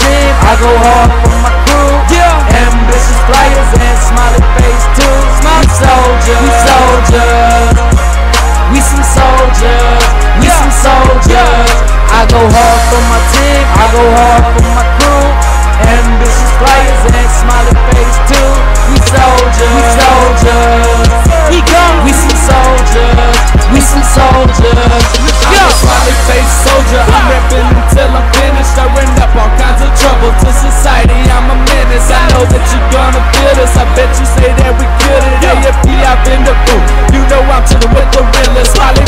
team, I go hard for my crew. Yeah. Ambitious flyers and smiley face too. Smiley soldiers, we soldiers. We some soldiers, we some soldiers. I go hard for my team, I go hard for my society. I'm a menace. I know that you're gonna feel this. I bet you say that we good at AFE. I've been the boot. You know I'm chillin' with the realest. Smiley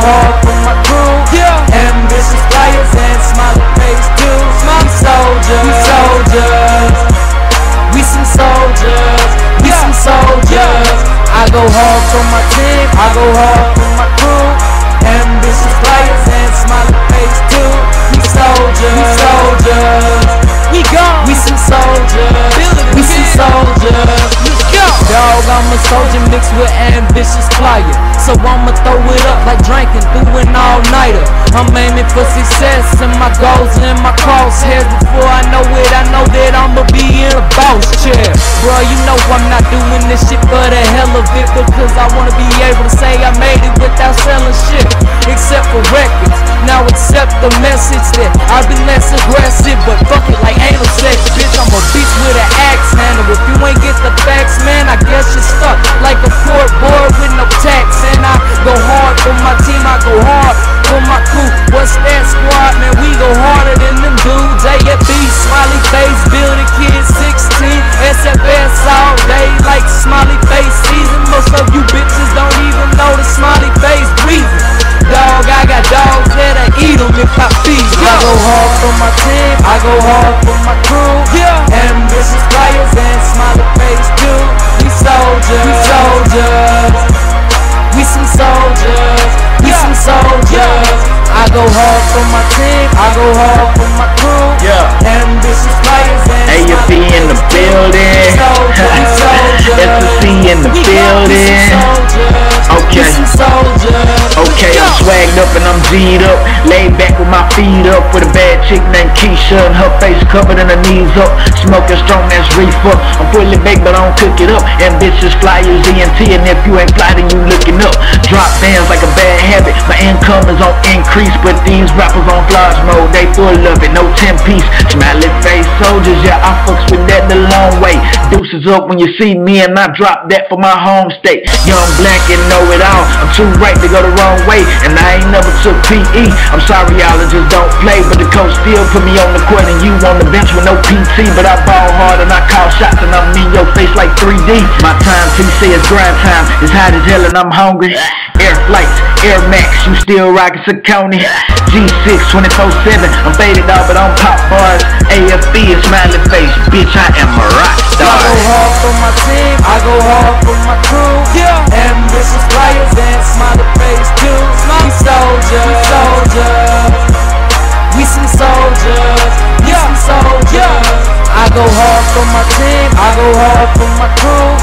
hard for my crew. Yeah. Ambitious flyers and smiley face too. We soldiers, we soldiers. We some soldiers, we some soldiers. I go hard for my team, I go hard mixed with ambitious flyer. So I'ma throw it up like drinking through an all-nighter. I'm aiming for success and my goals in my crosshairs. Before I know it, I know that I'ma be in a boss chair. Bro, you know I'm not doing this shit for the hell of it because I wanna be able to say I made it without selling shit. Except for records. Now accept the message that I've been less aggressive, but fuck it hard for my crew. Yeah. Ambitious flyers and smiley face too. We soldiers, we soldiers. We some soldiers, we some soldiers. I go hard for my team, I go hard for my crew. Yeah. Ambitious flyers and AFE in the building. We soldiers, soldiers. In the We building. Okay. I'm up and I'm G'd up. Laid back with my feet up with a bad chick named Keisha and her face covered and her knees up. Smoking strong, that's reefer. I'm fully baked but I don't cook it up. Ambitious flyers, ENT, and if you ain't fly then you looking up. Drop bands like a bad habit. My income is on increase, but these rappers on flash mode, they full of it. No 10 piece. Smiley face soldiers, yeah, I fucks with that the long way. Deuces up when you see me and I drop that for my home state. Young black and know it all. I'm too right to go the wrong way, and I ain't never took PE. I'm sorry, y'all, I just don't play, but the coach still put me on the court and you on the bench with no PT. But I ball hard and I call shots and I'm in your face like 3D. My time, TC is grind time. It's hot as hell and I'm hungry. Air flights, Air Max, you still rockin' Saucony. G6 24-7, I'm faded out, but I'm pop bars. AFE is smiley face, bitch, I am go hard for my team, I go hard for my crew.